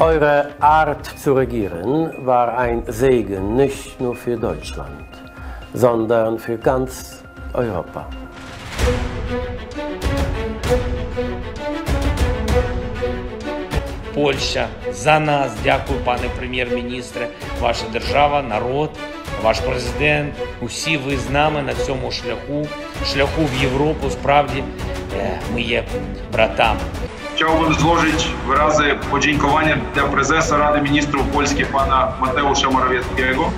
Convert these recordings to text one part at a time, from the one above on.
Eure Art zu regieren war ein Segen nicht nur für Deutschland, sondern für ganz Europa. Польща за нас. Дякую, пане прем'єр-міністре. Ваша держава, народ, ваш президент. Усі ви з нами на цьому шляху, шляху в Європу. Справді е, ми є братами. Chciałbym złożyć wyrazy podziękowania dla prezesa Rady Ministrów Polski pana Mateusza Morawieckiego.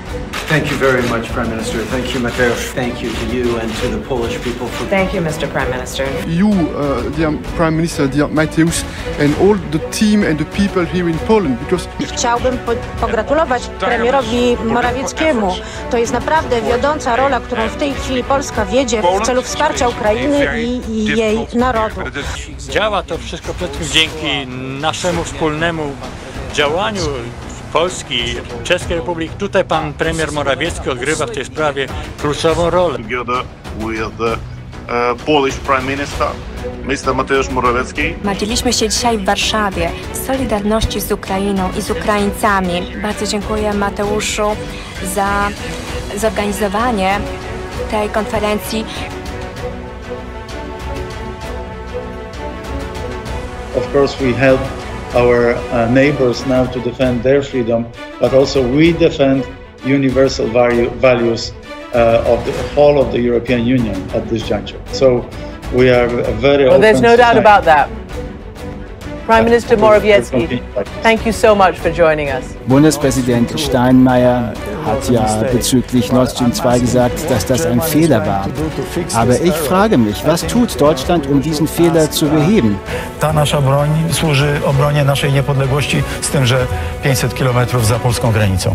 Thank you very much, Prime Minister. Thank you, Mateusz. Thank you to you and to the Polish people for Thank you, Mr. Prime Minister. you, uh, dear Prime Minister, dear Mateusz, and all the team and the people here in Poland, because Chciałbym po pogratulować premierowi Morawieckiemu. To jest naprawdę wiodąca rola, którą w tej chwili Polska wiedzie w celu wsparcia Ukrainy i, jej narodu. Działa to wszystko przede wszystkim dzięki naszemu wspólnemu działaniu Polski, Czeskiej Republiki. Tutaj pan premier Morawiecki odgrywa w tej sprawie kluczową rolę. Uh, Polish Prime Minister, Mr. Mateusz Morawiecki. Zgromadziliśmy się dzisiaj w Warszawie w solidarności z Ukrainą i z Ukraińcami. Bardzo dziękuję Mateuszu za zorganizowanie tej konferencji. Of course, we help our uh, neighbors now to defend their freedom, but also we defend universal value, values uh, of the whole of the European Union at this juncture. So we are very Well, there's no doubt about that. Prime Minister We'll- we'll Morawiecki, thank you so much for joining us. Bundespräsident Steinmeier hat ja bezüglich Nord Stream 2 gesagt, dass das ein Fehler war. Aber ich frage mich, was tut Deutschland, um diesen Fehler zu beheben? Ta nasza broń służy obronie naszej niepodległości z tym, że 500 kilometrów za polską granicą.